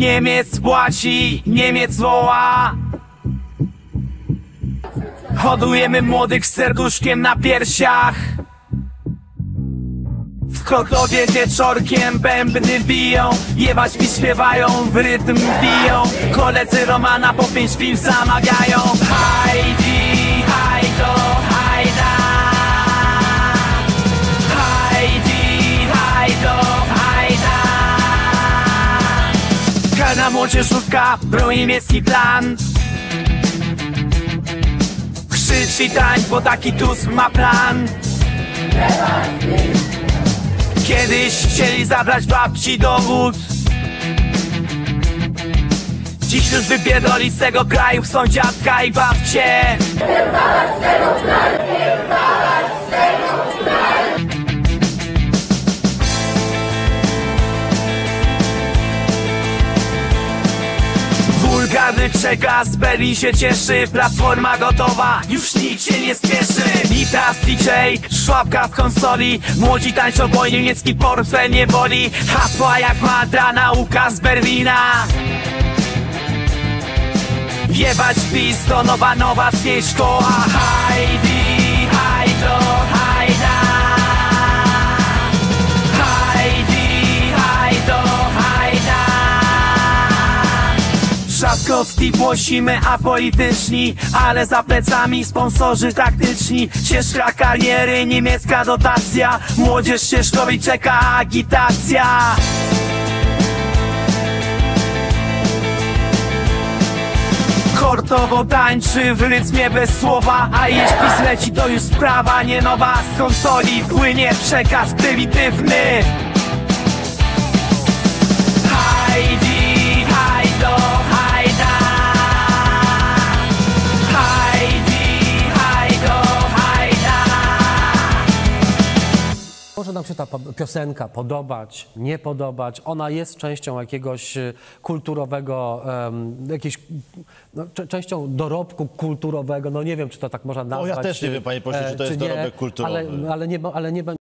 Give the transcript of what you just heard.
Niemiec płaci, Niemiec woła. Hodujemy młodych z serduszkiem na piersiach. W Krotowie wieczorkiem bębny biją Jebać mi śpiewają, w rytm biją. Koledzy Romana po pięć piw zamawiają. Hajdi, Karna młodzieżówka, broni niemiecki plan. Krzycz i tańcz, bo taki Tusk ma plan. Kiedyś chcieli zabrać babci dowód Dziś już wypierdoli z tego kraju są dziadka i babcie Wulgarny przekaz, Berlin się cieszy Platforma gotowa, już nikt się nie spieszy. Nitras DJ, szłapka w konsoli Młodzi tańczą, bo niemiecki portfel nie boli. Hasła jak mantra, nauka z Berlina. Jebać PiS to nowa, nowa wieś szkoła Heidi, Trzaskowski głosimy apolityczni Ale za plecami sponsorzy taktyczni. Ścieżka kariery, niemiecka dotacja. Młodzież ścieżkowi czeka agitacja. Kortowo tańczy w rytmie bez słowa A jeśli PiS leci to już sprawa nie nowa. Z konsoli płynie przekaz prymitywny Może nam się ta piosenka podobać, nie podobać. Ona jest częścią jakiegoś e, kulturowego, jakiejś, no, częścią dorobku kulturowego. No nie wiem, czy to tak można nazwać. ja też nie wiem, panie pośle, e, czy to jest nie, dorobek kulturowy. Ale, ale nie, ale nie,